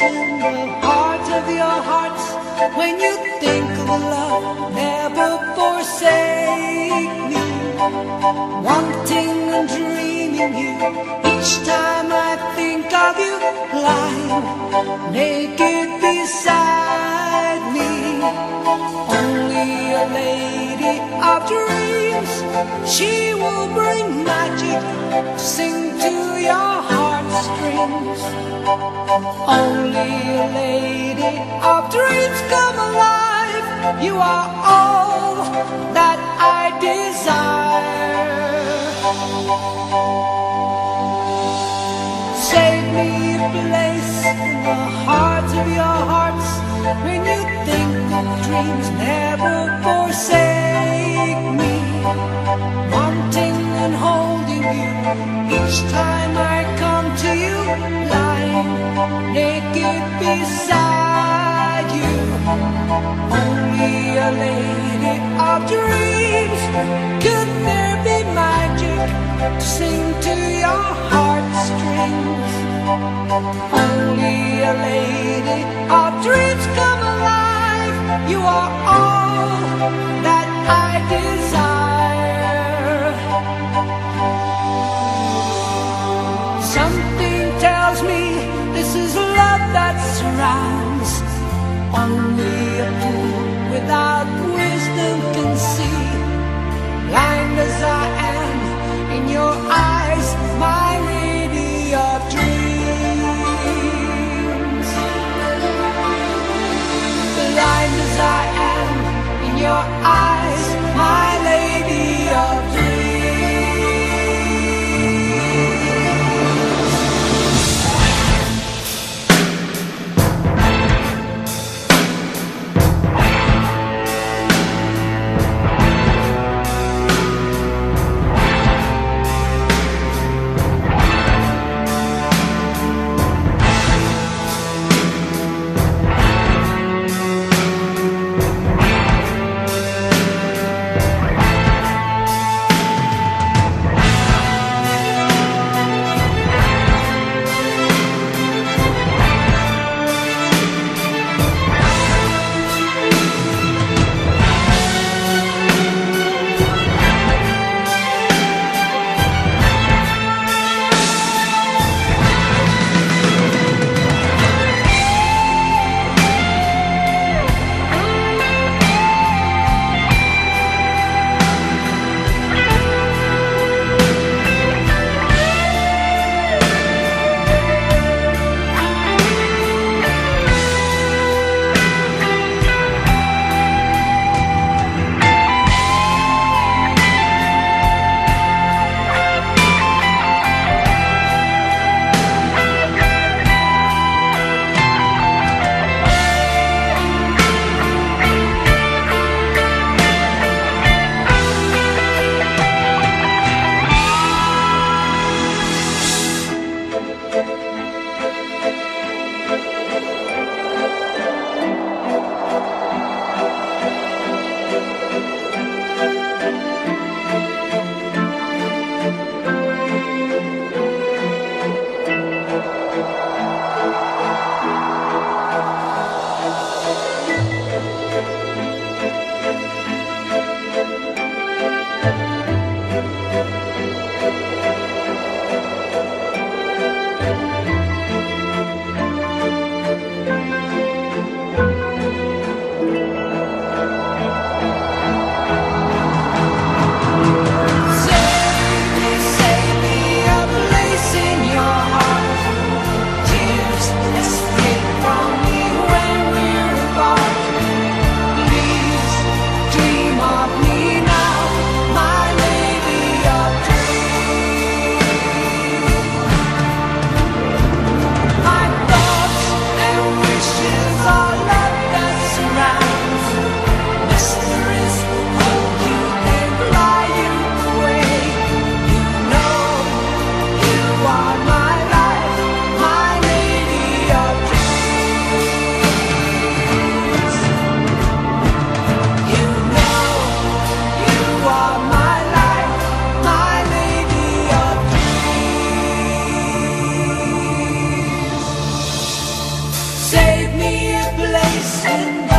in the heart of your hearts when you think of love. Never forsake me, wanting and dreaming you. Each time I think of you, lying naked beside me. Only a lady of dreams, she will bring magic, sing heartstrings. Only a lady of dreams come alive. You are all that I desire. Save me a place in the heart of your hearts when you think of dreams. Never forsake me, wanting and holding you each time I naked beside you. Only a lady of dreams. Could there be magic to sing to your heartstrings? Only a lady of dreams come alive. You are all that I desire. your eyes. chasing